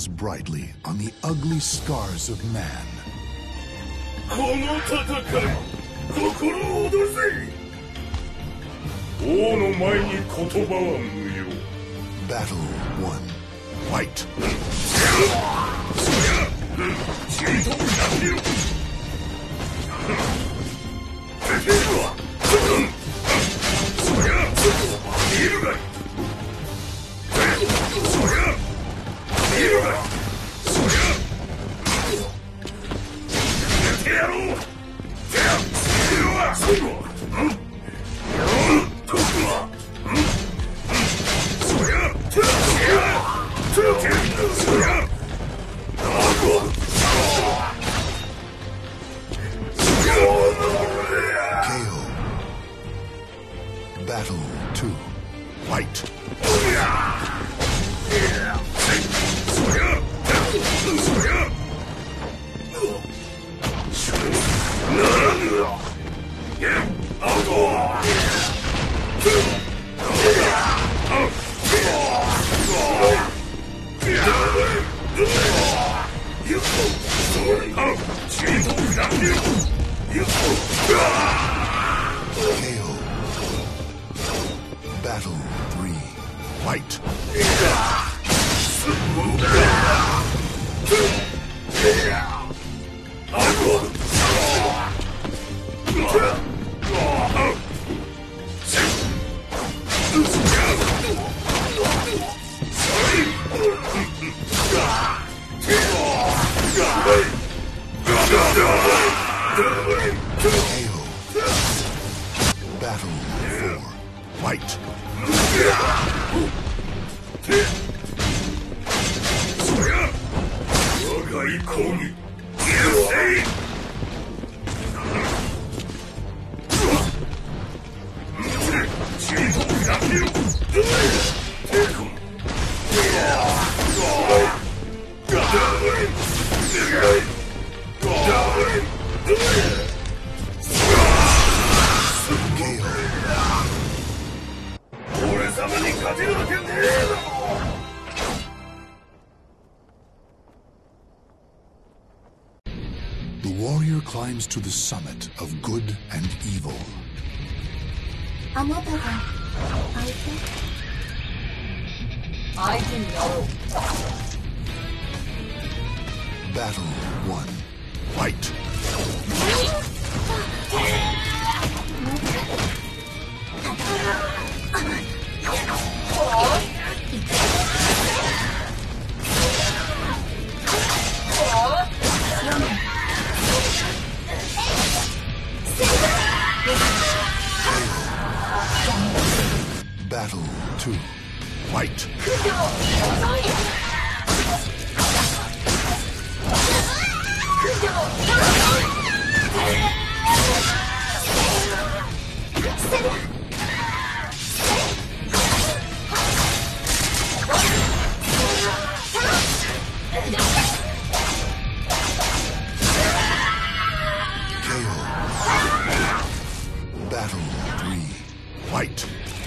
shines brightly on the ugly scars of man. Battle one. White. KO. Battle 3. Fight. Recall. climbs to the summit of good and evil. Another one. I think. I do know. Battle one. Fight. Battle 3. Fight!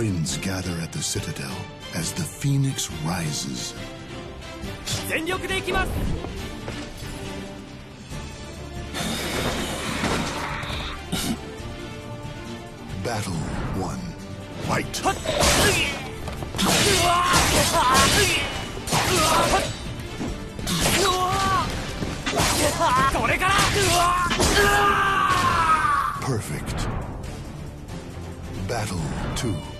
Winds gather at the Citadel as the Phoenix rises. 全力で行きます Battle 1. Fight! Perfect. Battle 2.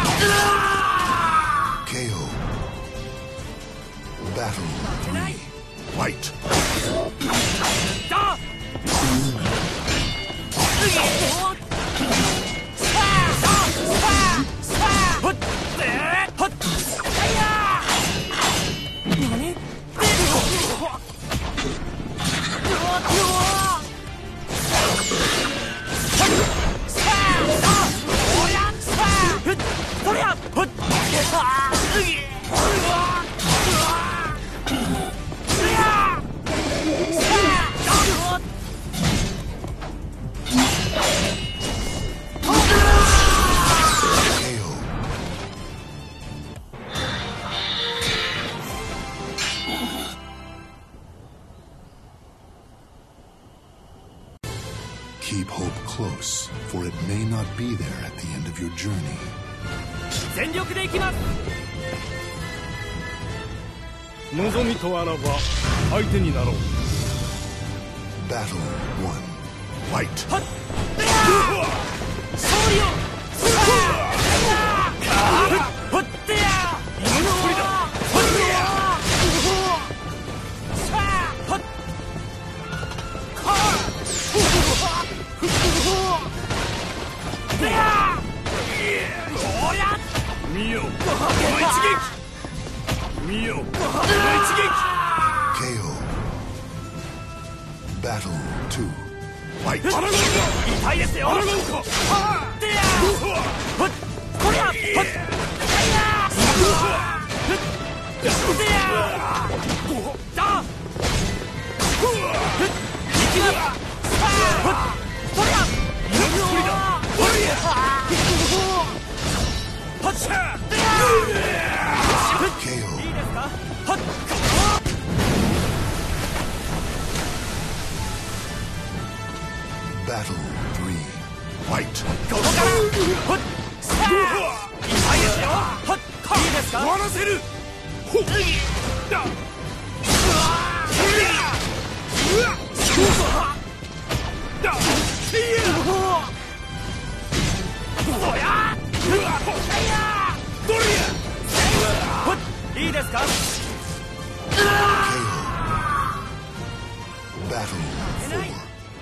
Ah! 望みとあらば相手になろう。Battle 1 Fight. 勝利を。Battle 3. Fight! Go! Hut! Hut! Battle 4.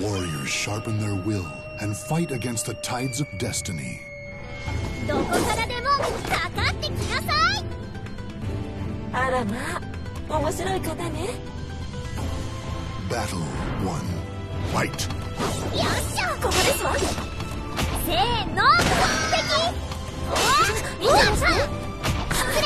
Warriors sharpen their will and fight against the tides of destiny. Battle 1. Fight! よっしゃここですわせーの完璧おおみんなさん失礼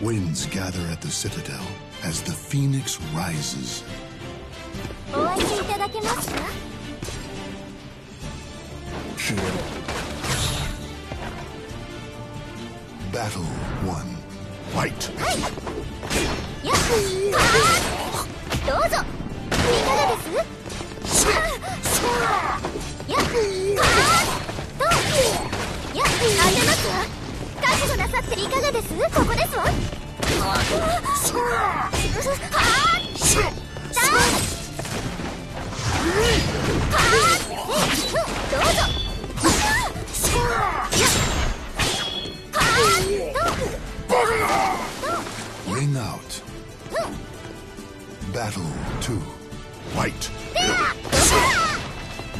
Winds gather at the Citadel as the Phoenix rises. Battle one. Fight! Yeah. なっていかがです？ここですわ。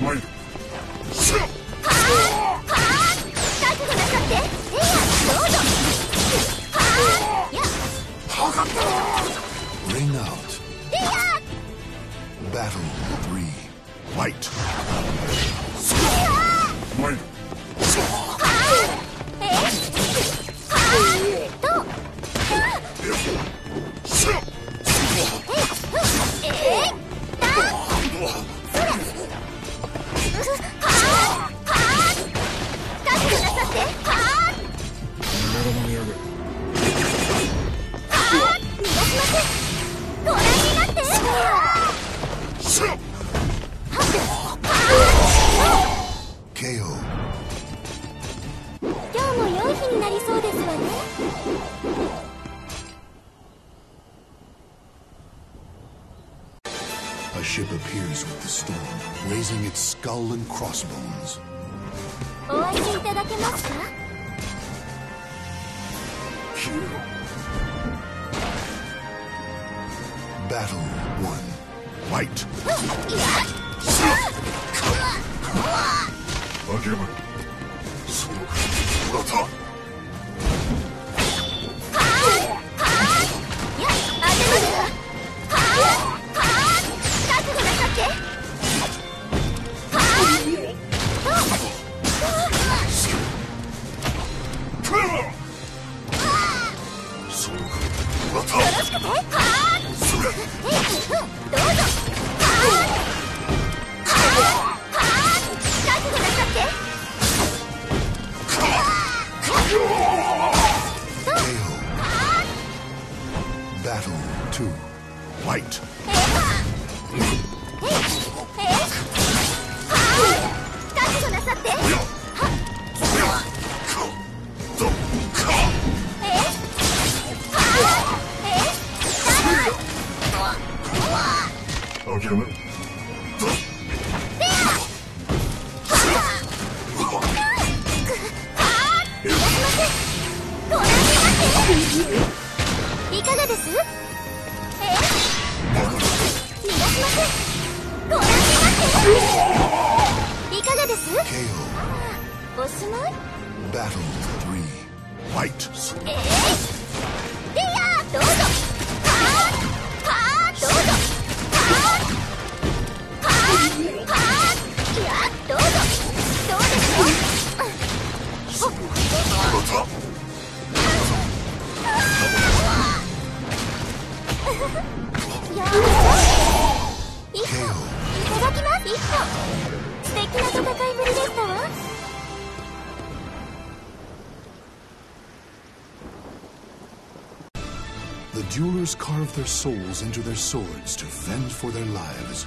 2 Fight! and crossbones. Battle いかがです？え？逃がしません。ご覧いかがです？おしまい The jewelers carve their souls into their swords to fend for their lives.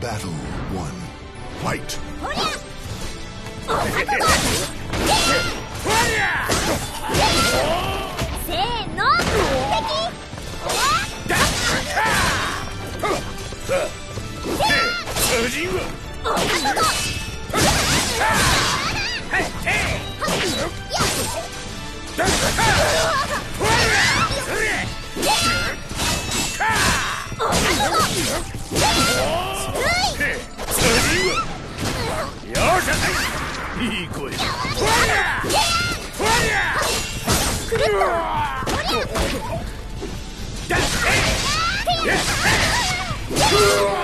Battle one. Fight. Yeah!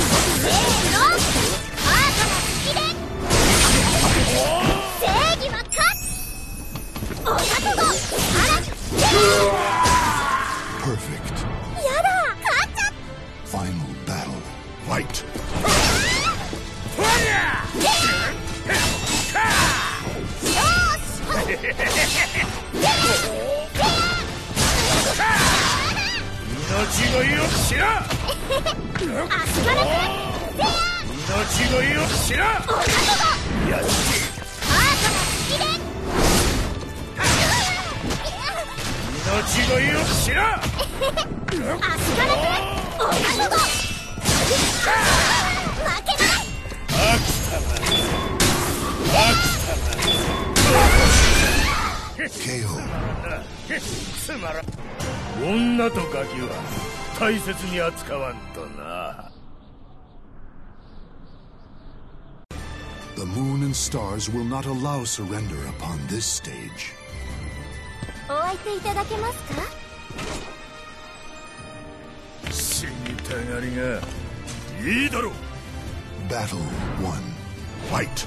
Vamos Vem! KO 女とガキは大切に扱わんとな。The moon and stars will not allow surrender upon this stage. お相手いただけますか？死にたがりがいいだろう。Battle 1 Fight!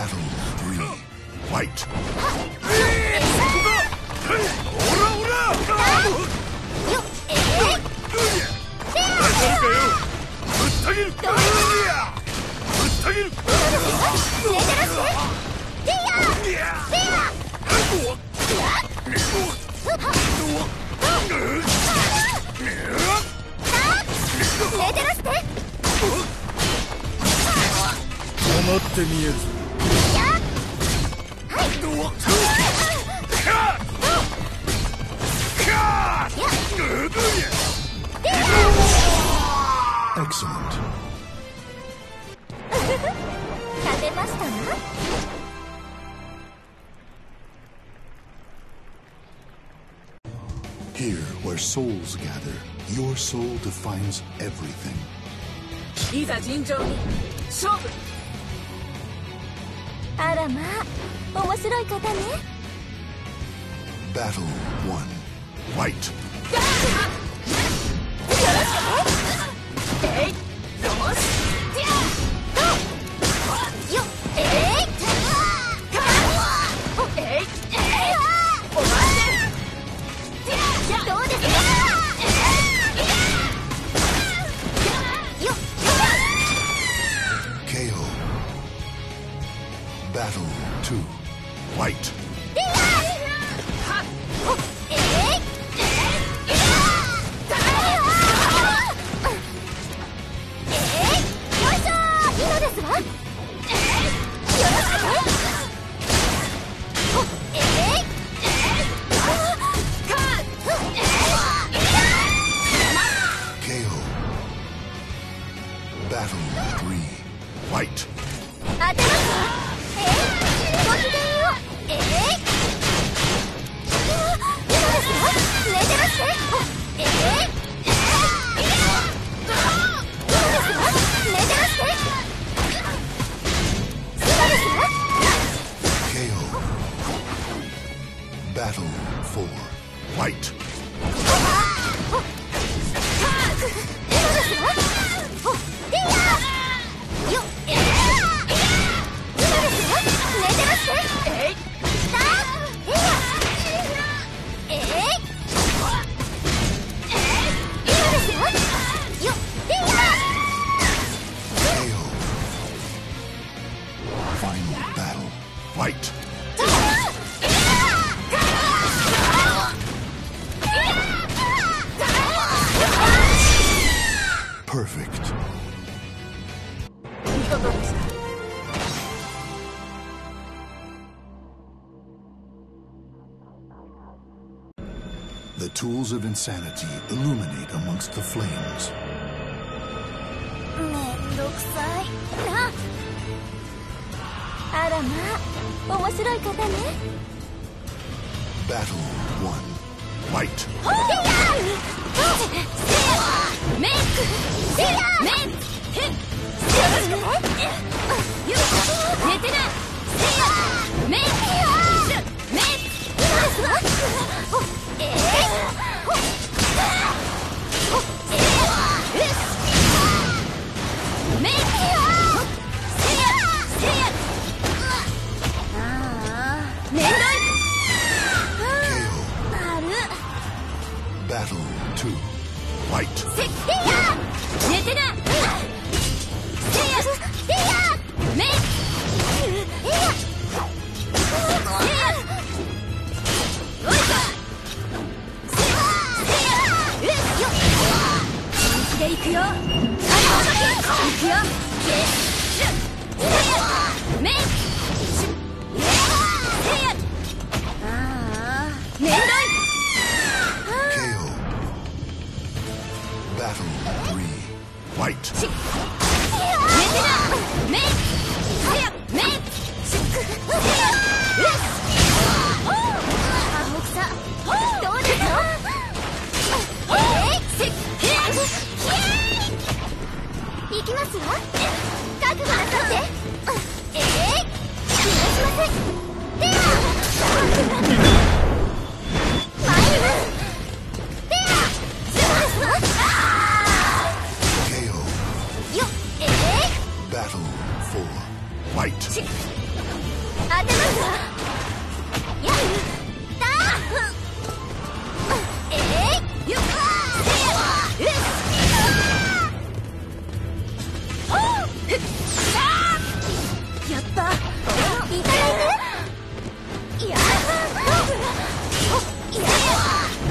battle ず Excellent. Here, where souls gather, your soul defines everything. いざ尋常に勝負あらまあ面白い方ね Battle 1 Fight! perfect. The tools of insanity illuminate amongst the flames. Battle 1. Fight! メイクよせな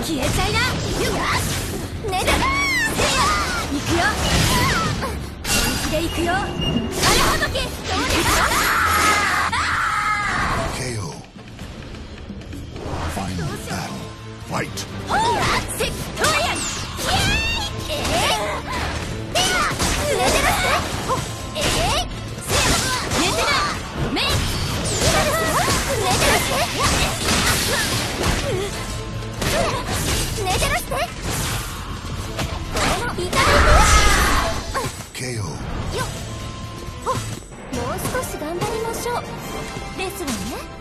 消えちゃいな。ねだ行くよ本気で行くよ。あらほどきどうですか KO Final battle. Fight. やっせっといただい KO てよもう少し頑張りましょう。ですわね